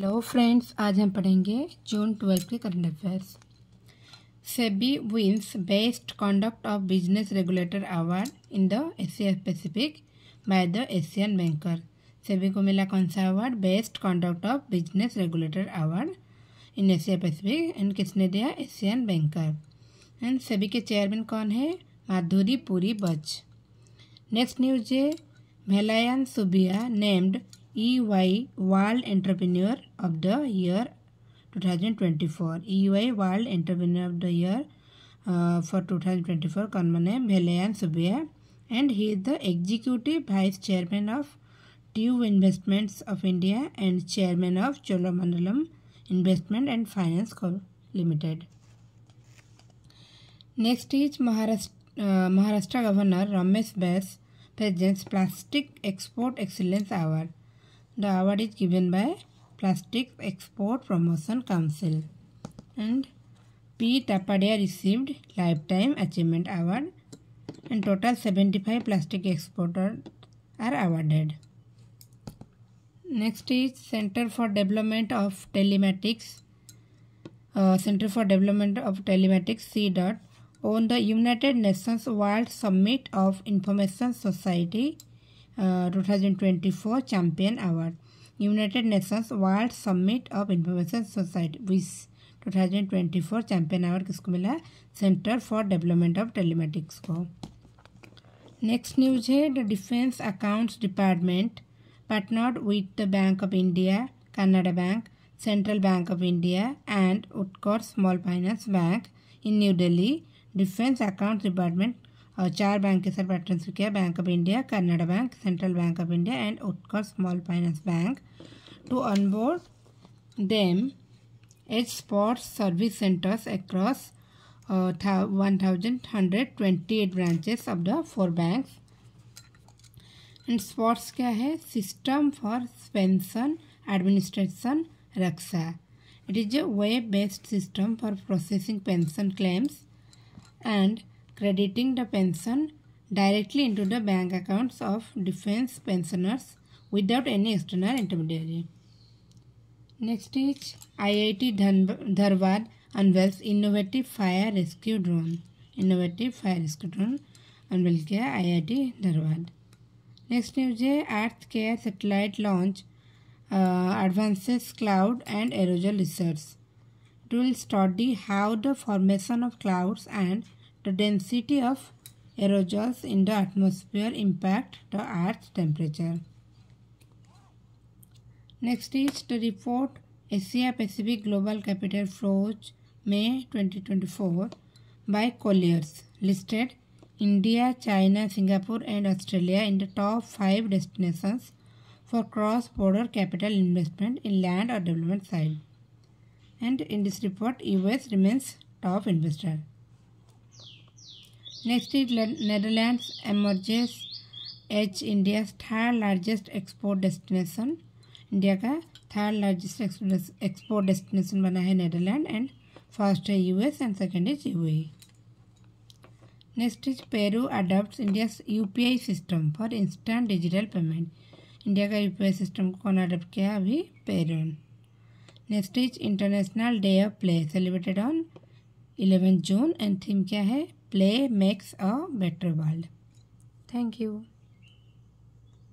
Hello friends आज हम पढ़ेंगे जून ट्वेल्व के current affairs SEBI wins best conduct of business regulator award in the Asia Pacific by the Asian banker SEBI को मिला कौन सा award best conduct of business regulator award in Asia Pacific and किसने दिया? Asian banker and SEBI के chairman कौन है? माधुरी पुरी बच नेक्स्ट न्यूज़ है भेलायन सुबिया named EY World Entrepreneur of the Year 2024 EY World Entrepreneur of the Year uh, for 2024 Kanmane Bhelayan Subbiah and he is the Executive Vice Chairman of Tube Investments of India and Chairman of Cholamandalam Investment and Finance Co. Limited. Next is Maharashtra, uh, Maharashtra Governor Ramesh Bais presents Plastic Export Excellence Award. The award is given by Plastic Export Promotion Council. And P. Tapadia received Lifetime Achievement Award. And total 75 plastic exporters are awarded. Next is Center for Development of Telematics. Uh, Center for Development of Telematics C-DOT on the United Nations World Summit of Information Society 2024 champion award United Nations world summit of information society विस 2024 champion award किसको मिला? Centre for development of telematics को। Next news है the defence accounts department partnered with the bank of India Canara bank central bank of India and Utkarsh small finance bank in new Delhi defence accounts department और चार bank के साथ partnership किया bank of India Canara bank central bank of India and Utkarsh small finance bank to onboard them as SPARSH service centres across one thousand hundred twenty eight branches of the four banks and SPARSH क्या है? System for pension administration Raksha it is a web based system for processing pension claims and crediting the pension directly into the bank accounts of defense pensioners without any external intermediary. Next is IIT Dharwad unveils innovative fire rescue drone. Innovative fire rescue drone unveil किया IIT Dharwad. Next news है Earth Care satellite launch uh, advances cloud and aerosol research. It will study how the formation of clouds and the density of aerosols in the atmosphere impact the Earth's temperature. Next is the report Asia Pacific Global Capital Flows May 2024 by Colliers listed India, China, Singapore and Australia in the top 5 destinations for cross-border capital investment in land or development side. And in this report, US remains top investor. Next is Netherlands emerges as India third largest export destination India का third largest export destination बना है Netherland and first है US and second is UAE next is Peru adopt India UPI system for instant digital payment India का UPI system को कौन adopt किया अभी? Peru next is international day of play celebrated on eleven June and theme क्या है? Play makes a better world. Thank you.